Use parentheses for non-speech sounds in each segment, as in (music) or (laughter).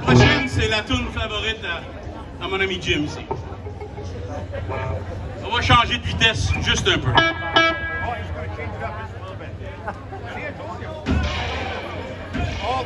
prochaine, c'est la tune favorite à, à mon ami Jim ici. On va changer de vitesse juste un peu. (laughs) Oh,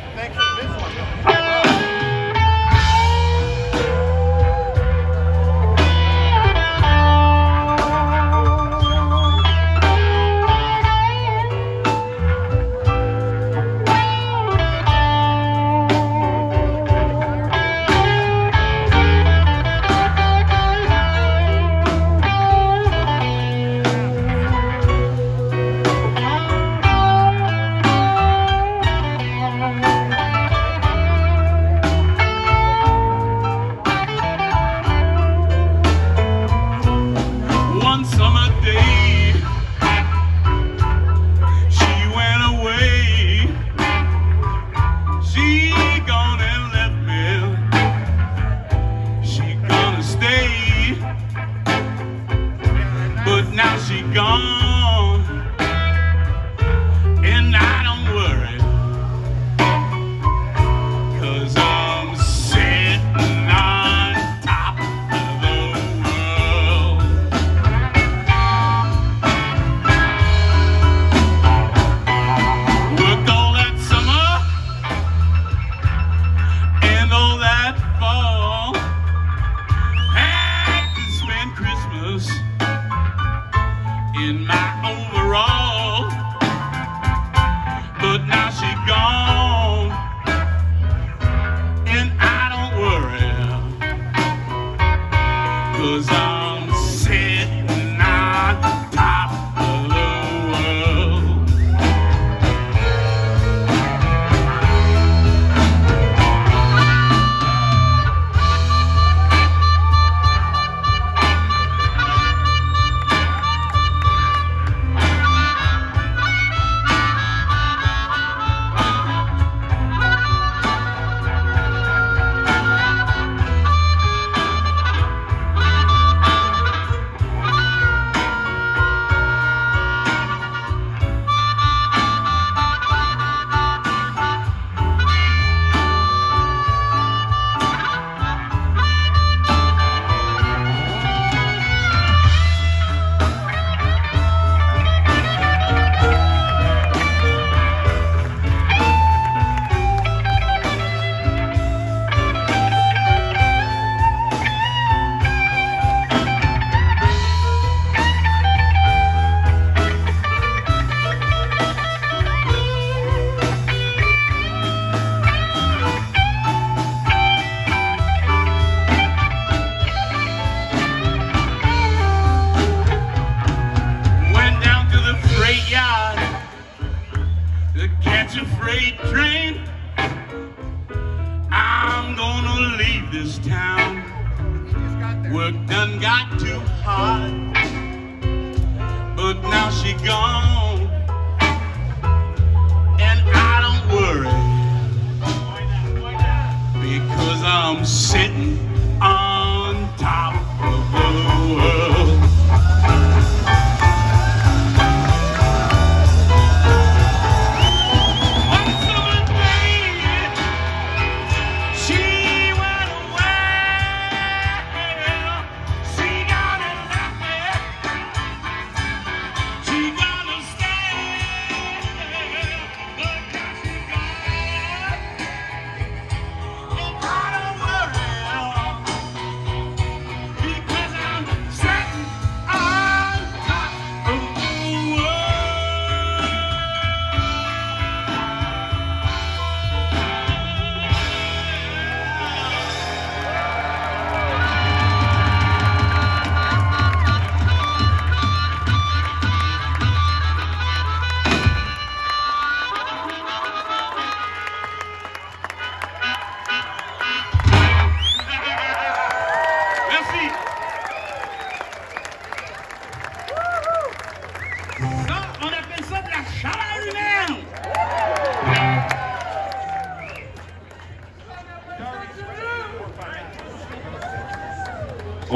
in my this town. Work done got too hard, but now she gone, and I don't worry because I'm sitting on top of the world.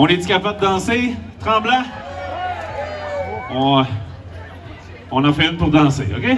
On est-tu capable de danser, tremblant? On, on en fait une pour danser, OK?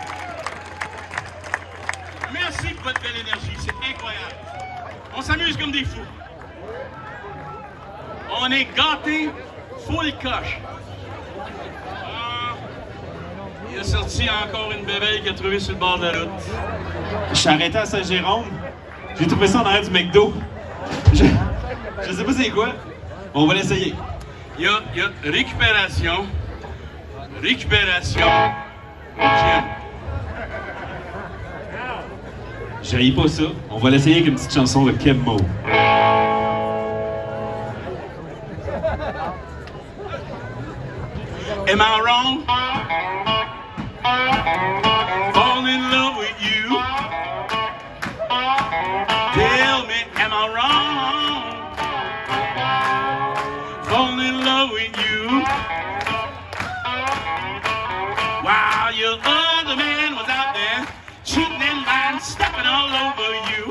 belle énergie, c'est incroyable. On s'amuse comme des fous. On est gâtés full coche. Ah, il a sorti encore une bébelle qu'il a trouvée sur le bord de la route. Je suis arrêté à Saint-Jérôme. J'ai trouvé ça en arrière du McDo. Je, je sais pas c'est quoi. On va l'essayer. Il y, a, y a récupération. Récupération. J'haïs pas ça. On va l'essayer avec une petite chanson de Kev Mo. Am I wrong? Fall in love with you. Tell me, am I wrong? Fall in love with you. While your other man was out there shooting in line, stop. all over you.